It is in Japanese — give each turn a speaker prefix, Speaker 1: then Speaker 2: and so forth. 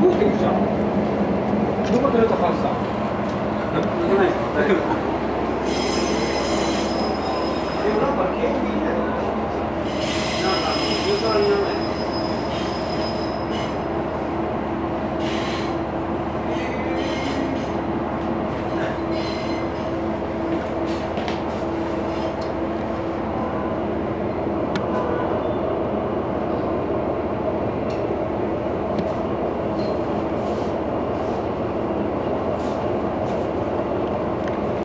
Speaker 1: 行じゃんどこでさん
Speaker 2: けないです大丈夫なんか警備